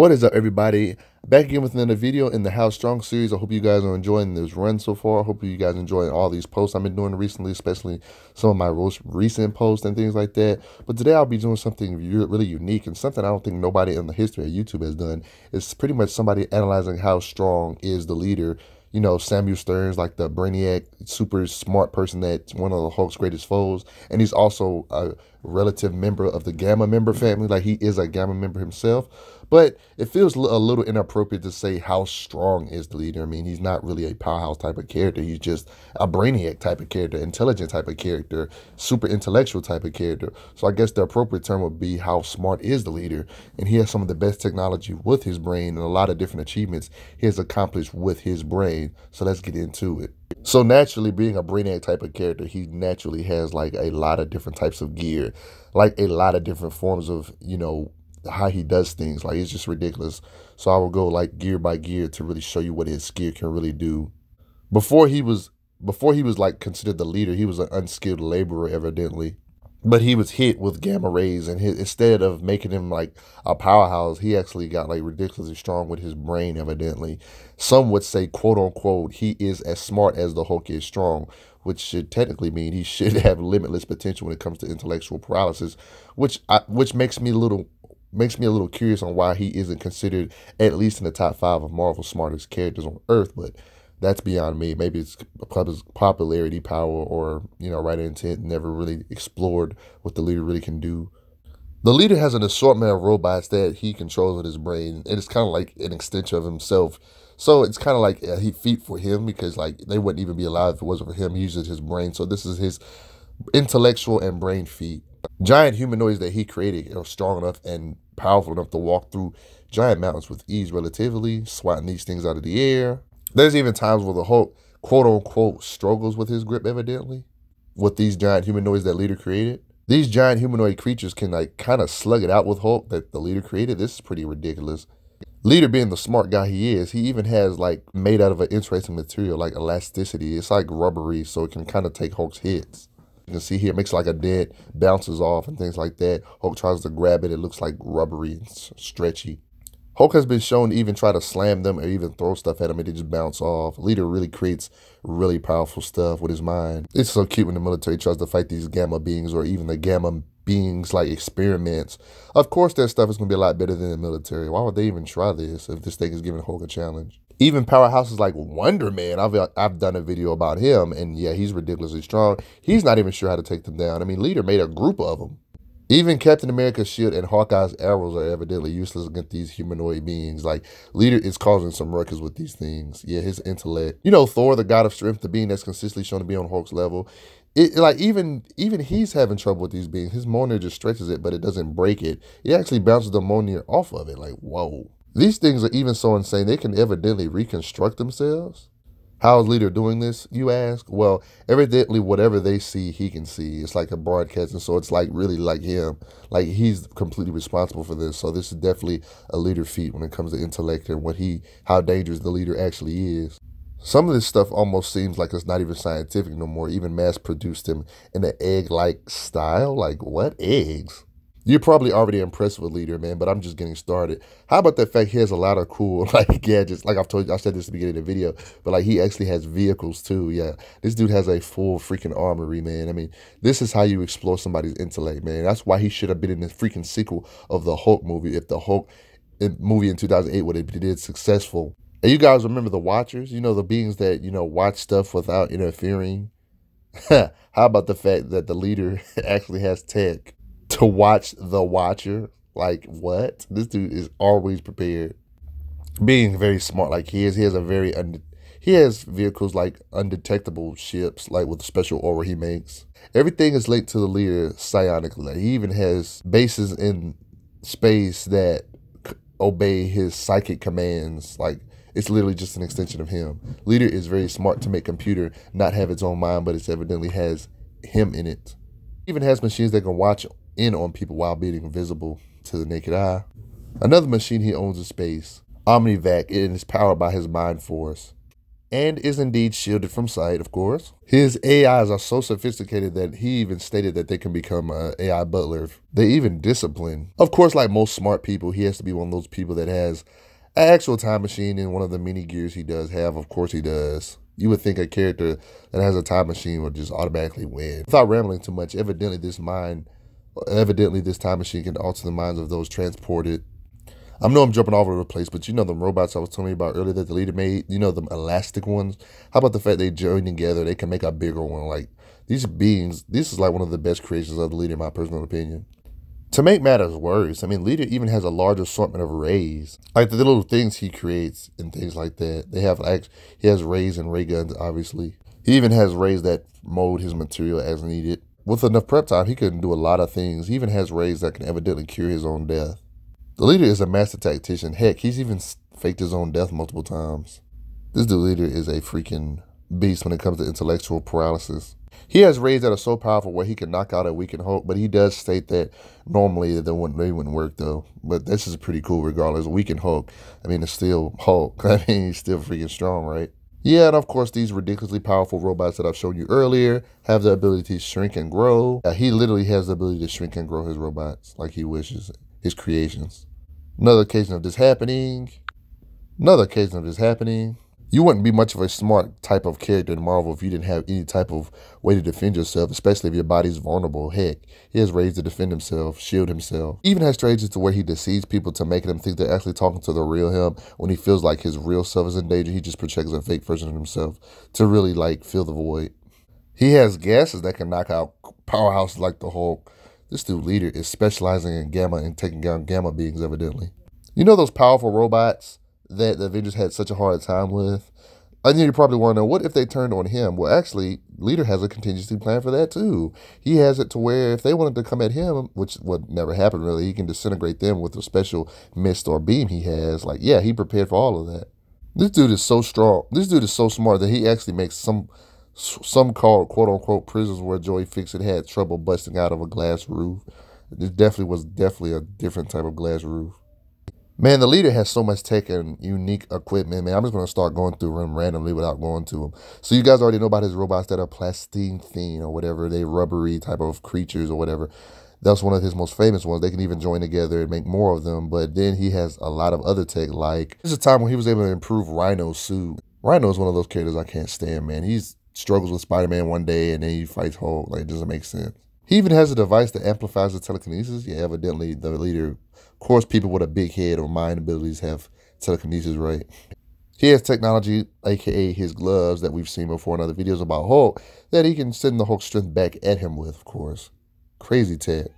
What is up, everybody? Back again with another video in the How Strong series. I hope you guys are enjoying this run so far. I hope you guys enjoying all these posts I've been doing recently, especially some of my most recent posts and things like that. But today I'll be doing something really unique and something I don't think nobody in the history of YouTube has done. It's pretty much somebody analyzing how strong is the leader you know, Samuel Sterns, like the brainiac, super smart person that's one of the Hulk's greatest foes. And he's also a relative member of the Gamma member family. Like he is a Gamma member himself. But it feels a little inappropriate to say how strong is the leader. I mean, he's not really a powerhouse type of character. He's just a brainiac type of character, intelligent type of character, super intellectual type of character. So I guess the appropriate term would be how smart is the leader. And he has some of the best technology with his brain and a lot of different achievements he has accomplished with his brain. So let's get into it. So naturally, being a brainiac type of character, he naturally has like a lot of different types of gear, like a lot of different forms of, you know, how he does things. Like it's just ridiculous. So I will go like gear by gear to really show you what his gear can really do. Before he was before he was like considered the leader, he was an unskilled laborer evidently. But he was hit with gamma rays, and his, instead of making him like a powerhouse, he actually got like ridiculously strong with his brain. Evidently, some would say, "quote unquote," he is as smart as the Hulk is strong, which should technically mean he should have limitless potential when it comes to intellectual paralysis, which I, which makes me a little makes me a little curious on why he isn't considered at least in the top five of Marvel's smartest characters on Earth. But that's beyond me. Maybe it's popularity power or you know right intent. Never really explored what the leader really can do. The leader has an assortment of robots that he controls with his brain, and it's kind of like an extension of himself. So it's kind of like a he feat for him because like they wouldn't even be alive if it wasn't for him. He uses his brain, so this is his intellectual and brain feat. Giant humanoids that he created are strong enough and powerful enough to walk through giant mountains with ease relatively, swatting these things out of the air. There's even times where the Hulk, quote unquote, struggles with his grip, evidently, with these giant humanoids that leader created. These giant humanoid creatures can like kind of slug it out with Hulk that the leader created. This is pretty ridiculous. Leader being the smart guy he is, he even has like made out of an interesting material like elasticity. It's like rubbery, so it can kind of take Hulk's hits. You can see here, it makes like a dead, bounces off and things like that. Hulk tries to grab it, it looks like rubbery and stretchy. Hulk has been shown to even try to slam them or even throw stuff at them and they just bounce off. Leader really creates really powerful stuff with his mind. It's so cute when the military tries to fight these gamma beings or even the gamma beings like experiments. Of course, that stuff is going to be a lot better than the military. Why would they even try this if this thing is giving Hulk a challenge? Even powerhouses like Wonder Man, I've I've done a video about him, and yeah, he's ridiculously strong. He's not even sure how to take them down. I mean, Leader made a group of them. Even Captain America's shield and Hawkeye's arrows are evidently useless against these humanoid beings. Like, Leader is causing some ruckus with these things. Yeah, his intellect. You know, Thor, the god of strength, the being that's consistently shown to be on Hulk's level. It, like even even he's having trouble with these beings. His Mjolnir just stretches it, but it doesn't break it. It actually bounces the Mjolnir off of it. Like, whoa. These things are even so insane, they can evidently reconstruct themselves. How is Leader doing this, you ask? Well, evidently, whatever they see, he can see. It's like a broadcast, and so it's like really like him. Like he's completely responsible for this. So this is definitely a leader feat when it comes to intellect and what he, how dangerous the leader actually is. Some of this stuff almost seems like it's not even scientific no more. Even mass produced him in an egg-like style. Like what eggs? You're probably already impressed with Leader, man, but I'm just getting started. How about the fact he has a lot of cool like gadgets? Like I've told you, I said this at the beginning of the video, but like he actually has vehicles too. Yeah, this dude has a full freaking armory, man. I mean, this is how you explore somebody's intellect, man. That's why he should have been in the freaking sequel of the Hulk movie. If the Hulk movie in 2008 would have been successful. And you guys remember the Watchers? You know the beings that you know watch stuff without interfering. how about the fact that the leader actually has tech? To watch The Watcher. Like, what? This dude is always prepared. Being very smart like he is, he has a very, un- he has vehicles like undetectable ships, like with the special aura he makes. Everything is linked to the leader psionically. He even has bases in space that obey his psychic commands. Like, it's literally just an extension of him. Leader is very smart to make computer not have its own mind, but it evidently has him in it. Even has machines that can watch in on people while being invisible to the naked eye. Another machine he owns in space, Omnivac, it is powered by his mind force. and is indeed shielded from sight, of course. His AIs are so sophisticated that he even stated that they can become an AI butler. They even discipline. Of course, like most smart people, he has to be one of those people that has an actual time machine in one of the many gears he does have. Of course, he does. You would think a character that has a time machine would just automatically win. Without rambling too much, evidently this mind, evidently this time machine can alter the minds of those transported I know I'm jumping all over the place, but you know the robots I was telling you about earlier that the leader made, you know, the elastic ones? How about the fact they join together, they can make a bigger one? Like, these beings, this is like one of the best creations of the leader, in my personal opinion. To make matters worse, I mean, Leader even has a large assortment of rays. Like the little things he creates and things like that. They have, like, he has rays and ray guns, obviously. He even has rays that mold his material as needed. With enough prep time, he can do a lot of things. He even has rays that can evidently cure his own death. The leader is a master tactician. Heck, he's even faked his own death multiple times. This dude leader is a freaking beast when it comes to intellectual paralysis. He has rays that are so powerful where he can knock out a weakened Hulk, but he does state that normally that they wouldn't, they wouldn't work though. But this is pretty cool regardless. Weakened Hulk, I mean, it's still Hulk. I mean, he's still freaking strong, right? Yeah, and of course, these ridiculously powerful robots that I've shown you earlier have the ability to shrink and grow. Uh, he literally has the ability to shrink and grow his robots like he wishes, his creations. Another occasion of this happening. Another occasion of this happening. You wouldn't be much of a smart type of character in Marvel if you didn't have any type of way to defend yourself, especially if your body's vulnerable. Heck, he has ways to defend himself, shield himself. Even has strategies to where he deceives people to make them think they're actually talking to the real him. When he feels like his real self is in danger, he just projects a fake version of himself to really like fill the void. He has gases that can knock out powerhouses like the Hulk. This dude leader is specializing in gamma and taking down gamma beings, evidently. You know those powerful robots that the Avengers had such a hard time with? I know you probably want to know what if they turned on him? Well, actually, Leader has a contingency plan for that too. He has it to where if they wanted to come at him, which would never happen really, he can disintegrate them with a special mist or beam he has. Like, yeah, he prepared for all of that. This dude is so strong. This dude is so smart that he actually makes some some called quote unquote prisons where Joey Fixit had trouble busting out of a glass roof. It definitely was definitely a different type of glass roof. Man, the leader has so much tech and unique equipment, man. I'm just going to start going through them randomly without going to them. So you guys already know about his robots that are plastine thin or whatever. They rubbery type of creatures or whatever. That's one of his most famous ones. They can even join together and make more of them. But then he has a lot of other tech like, there's a time when he was able to improve Rhino's suit. Rhino is one of those characters I can't stand, man. He struggles with Spider-Man one day and then he fights Hulk. Like, it doesn't make sense. He even has a device that amplifies the telekinesis. Yeah, evidently the leader, of course, people with a big head or mind abilities have telekinesis, right? He has technology, aka his gloves that we've seen before in other videos about Hulk, that he can send the Hulk strength back at him with, of course. Crazy Ted.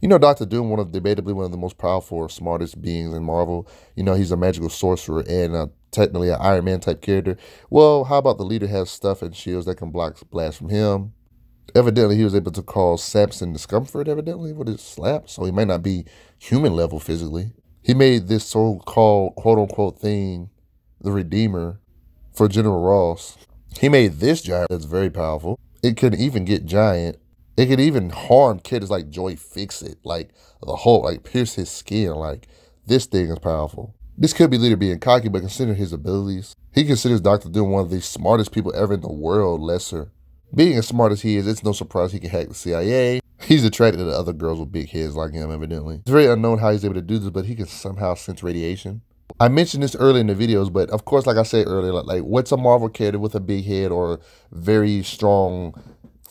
You know, Doctor Doom, one of debatably one of the most powerful smartest beings in Marvel. You know, he's a magical sorcerer and a, technically an Iron Man type character. Well, how about the leader has stuff and shields that can block blasts from him? Evidently, he was able to cause Samson discomfort, evidently, with his slap. So he might not be human level physically. He made this so called quote unquote thing, the Redeemer, for General Ross. He made this giant that's very powerful. It could even get giant it could even harm kids like Joe Fixit, like the whole, like pierce his skin. Like this thing is powerful. This could be Leader being cocky, but consider his abilities. He considers Dr. Doom one of the smartest people ever in the world, lesser. Being as smart as he is, it's no surprise he can hack the CIA. He's attracted to other girls with big heads like him, evidently. It's very unknown how he's able to do this, but he can somehow sense radiation. I mentioned this earlier in the videos, but of course, like I said earlier, like, like what's a Marvel character with a big head or very strong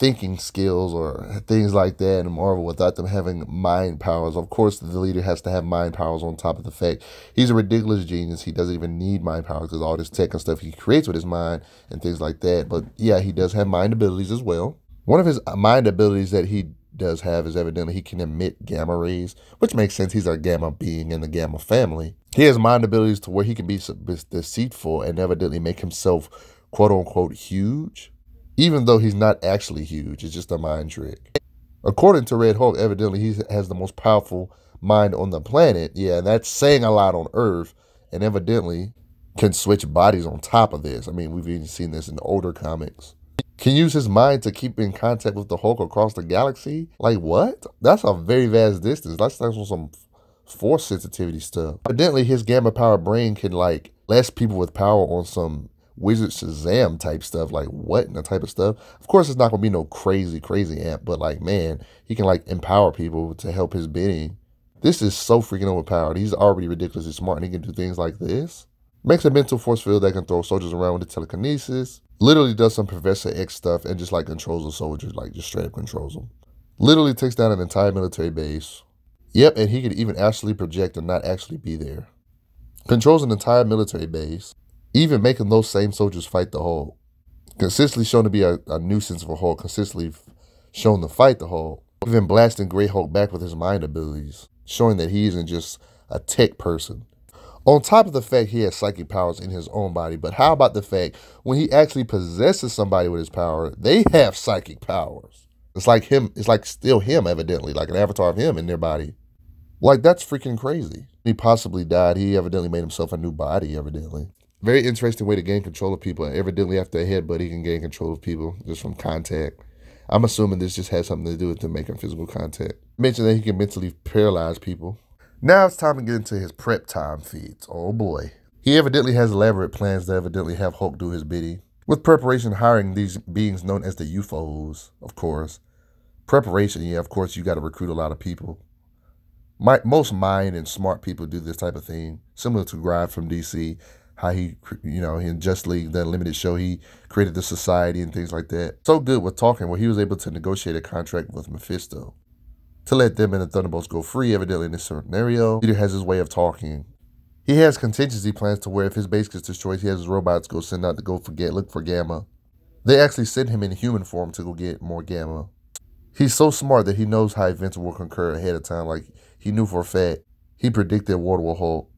thinking skills or things like that in Marvel without them having mind powers. Of course, the leader has to have mind powers on top of the fact he's a ridiculous genius. He doesn't even need mind powers because all this tech and stuff he creates with his mind and things like that. But yeah, he does have mind abilities as well. One of his uh, mind abilities that he does have is evidently he can emit gamma rays, which makes sense. He's a gamma being in the gamma family. He has mind abilities to where he can be deceitful and evidently make himself quote unquote huge even though he's not actually huge. It's just a mind trick. According to Red Hulk, evidently he has the most powerful mind on the planet. Yeah, that's saying a lot on Earth, and evidently can switch bodies on top of this. I mean, we've even seen this in older comics. Can use his mind to keep in contact with the Hulk across the galaxy? Like what? That's a very vast distance. That's like some force sensitivity stuff. Evidently, his gamma power brain can like less people with power on some Wizard Shazam type stuff. Like what and the type of stuff. Of course, it's not gonna be no crazy, crazy amp, but like man, he can like empower people to help his bidding. This is so freaking overpowered. He's already ridiculously smart and he can do things like this. Makes a mental force field that can throw soldiers around with the telekinesis. Literally does some Professor X stuff and just like controls the soldiers, like just straight up controls them. Literally takes down an entire military base. Yep, and he could even actually project and not actually be there. Controls an entire military base, even making those same soldiers fight the Hulk. Consistently shown to be a, a nuisance for Hulk, consistently shown to fight the Hulk. Even blasting Grey Hulk back with his mind abilities, showing that he isn't just a tech person. On top of the fact he has psychic powers in his own body, but how about the fact when he actually possesses somebody with his power, they have psychic powers. It's like him, it's like still him, evidently, like an avatar of him in their body. Like, that's freaking crazy. He possibly died. He evidently made himself a new body, evidently. Very interesting way to gain control of people. Evidently, after a headbutt, he can gain control of people just from contact. I'm assuming this just has something to do with him making physical contact. Mentioned that he can mentally paralyze people. Now it's time to get into his prep time feeds. Oh boy. He evidently has elaborate plans that evidently have Hulk do his bidding. With preparation, hiring these beings known as the U-Foes, of course. Preparation, yeah, of course, you got to recruit a lot of people. My, most mind and smart people do this type of thing, similar to Grodd from DC, how he, you know, in Justice League, the limited show, he created the society and things like that. So good with talking, where he was able to negotiate a contract with Mephisto to let them and the Thunderbolts go free, evidently in this scenario. Peter has his way of talking. He has contingency plans to where if his base gets destroyed, he has his robots go send out to go forget look for Gamma. They actually send him in human form to go get more Gamma. He's so smart that he knows how events will concur ahead of time. Like he knew for a fact. He predicted World War Hulk,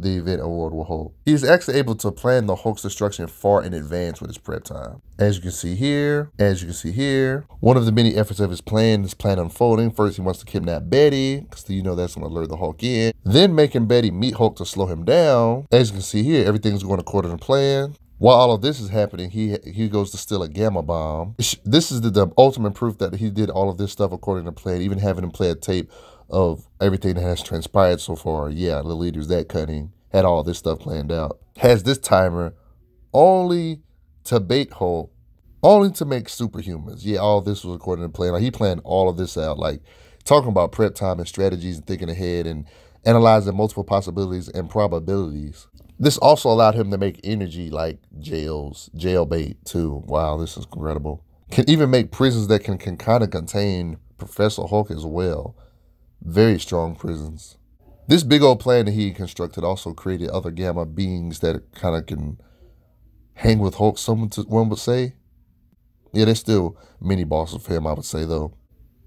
the event of World War Hulk. He's actually able to plan the Hulk's destruction far in advance with his prep time. As you can see here, as you can see here, one of the many efforts of his plan is plan unfolding. First, he wants to kidnap Betty, because you know that's going to lure the Hulk in. Then making Betty meet Hulk to slow him down. As you can see here, everything's going according to plan. While all of this is happening, he he goes to steal a gamma bomb. This is the, the ultimate proof that he did all of this stuff according to plan, even having him play a tape of everything that has transpired so far. Yeah, the leader's that cunning, had all this stuff planned out. Has this timer only to bait Hulk, only to make superhumans. Yeah, all this was according to plan. Like he planned all of this out, like talking about prep time and strategies and thinking ahead and analyzing multiple possibilities and probabilities. This also allowed him to make energy like jails, jail bait too. Wow, this is incredible. Can even make prisons that can, can kind of contain Professor Hulk as well. Very strong prisons. This big old plan that he constructed also created other gamma beings that kind of can hang with Hulk, someone to, one would say. Yeah, they're still mini bosses for him, I would say, though.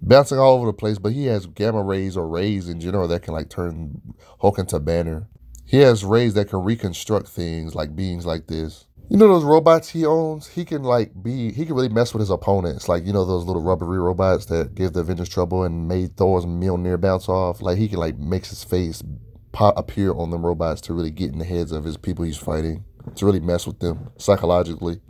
Bouncing all over the place, but he has gamma rays or rays in general that can like turn Hulk into Banner. He has rays that can reconstruct things like beings like this. You know those robots he owns? He can like be he can really mess with his opponents. Like, you know, those little rubbery robots that give the Avengers trouble and made Thor's Mjolnir bounce off. Like he can like make his face pop appear on them robots to really get in the heads of his people he's fighting. To really mess with them psychologically.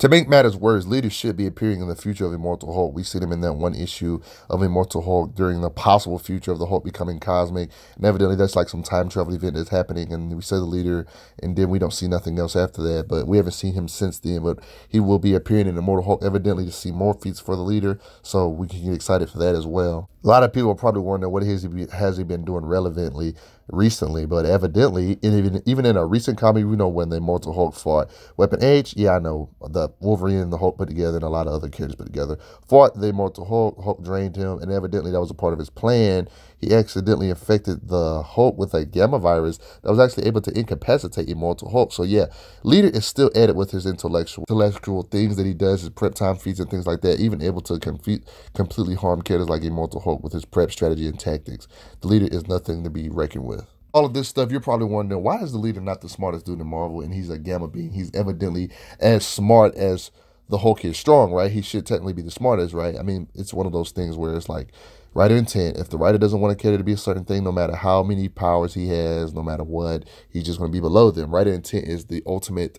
To make matters worse, leaders should be appearing in the future of Immortal Hulk. We see them in that one issue of Immortal Hulk during the possible future of the Hulk becoming cosmic. And evidently, that's like some time travel event that's happening. And we see the leader, and then we don't see nothing else after that. But we haven't seen him since then. But he will be appearing in Immortal Hulk, evidently, to see more feats for the leader. So we can get excited for that as well. A lot of people probably wondering what he, has he been doing relevantly recently, but evidently, even even in a recent comic, we know when the Immortal Hulk fought Weapon H. Yeah, I know the Wolverine and the Hulk put together, and a lot of other characters put together fought the Immortal Hulk. Hulk drained him, and evidently that was a part of his plan. He accidentally infected the Hulk with a gamma virus that was actually able to incapacitate Immortal Hulk. So yeah, Leader is still at it with his intellectual intellectual things that he does, his prep time feats and things like that, even able to completely harm characters like Immortal Hulk with his prep strategy and tactics. The Leader is nothing to be reckoned with all of this stuff, you're probably wondering why is the leader not the smartest dude in Marvel and he's a gamma being? He's evidently as smart as the Hulk is strong, right? He should technically be the smartest, right? I mean, it's one of those things where it's like writer intent. If the writer doesn't want a character to be a certain thing, no matter how many powers he has, no matter what, he's just going to be below them. Writer intent is the ultimate.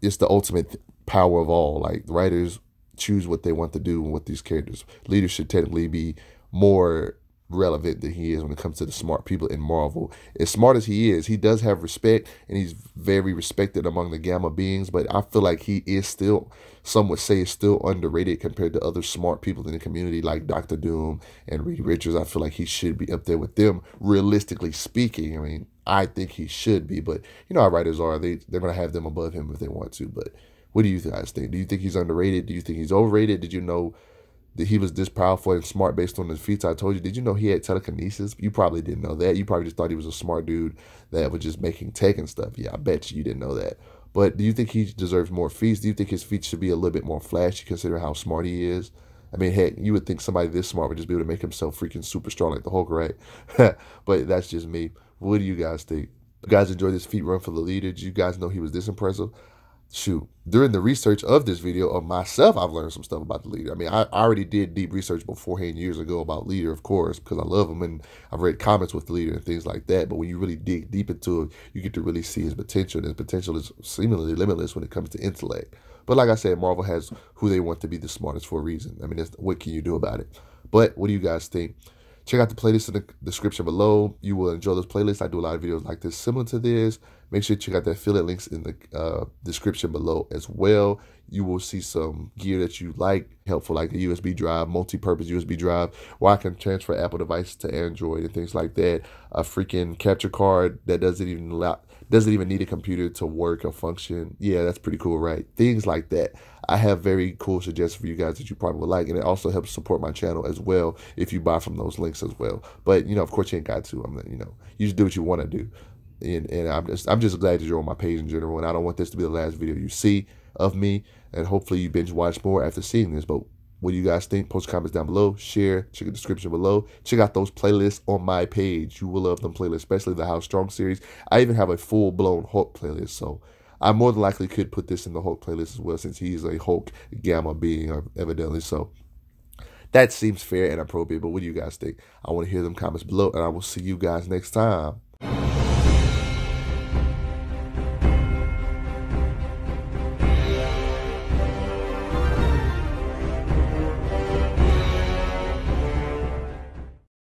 It's the ultimate power of all. Like writers choose what they want to do with these characters. Leaders should technically be more relevant than he is when it comes to the smart people in Marvel. As smart as he is, he does have respect and he's very respected among the Gamma beings, but I feel like he is still, some would say, is still underrated compared to other smart people in the community like Doctor Doom and Reed Richards. I feel like he should be up there with them, realistically speaking. I mean, I think he should be, but you know how writers are. They, they're going to have them above him if they want to. But what do you guys think? Do you think he's underrated? Do you think he's overrated? Did you know that he was this powerful and smart based on his feats. I told you, did you know he had telekinesis? You probably didn't know that. You probably just thought he was a smart dude that was just making tech and stuff. Yeah, I bet you, you didn't know that. But do you think he deserves more feats? Do you think his feats should be a little bit more flashy considering how smart he is? I mean, heck, you would think somebody this smart would just be able to make himself freaking super strong like the Hulk, right? but that's just me. What do you guys think? You guys enjoy this feat run for the leader? Did you guys know he was this impressive? Shoot, during the research of this video of myself, I've learned some stuff about the leader. I mean, I already did deep research beforehand years ago about leader, of course, because I love him and I've read comments with the leader and things like that. But when you really dig deep into it, you get to really see his potential. And his potential is seemingly limitless when it comes to intellect. But like I said, Marvel has who they want to be the smartest for a reason. I mean, what can you do about it? But what do you guys think? Check out the playlist in the description below. You will enjoy this playlist. I do a lot of videos like this similar to this. Make sure you check out the affiliate links in the uh, description below as well. You will see some gear that you like, helpful like a USB drive, multi-purpose USB drive, where I can transfer Apple devices to Android and things like that. A freaking capture card that doesn't even allow doesn't even need a computer to work or function. Yeah, that's pretty cool, right? Things like that. I have very cool suggestions for you guys that you probably would like, and it also helps support my channel as well if you buy from those links as well. But you know, of course, you ain't got to. I'm, you know, you just do what you want to do and, and I'm just I'm just glad that you're on my page in general, and I don't want this to be the last video you see of me, and hopefully you binge watch more after seeing this. But what do you guys think? Post comments down below. Share. Check the description below. Check out those playlists on my page. You will love them playlists, especially the How Strong series. I even have a full blown Hulk playlist, so I more than likely could put this in the Hulk playlist as well, since he's a Hulk Gamma being, uh, evidently. So that seems fair and appropriate. But what do you guys think? I want to hear them comments below, and I will see you guys next time.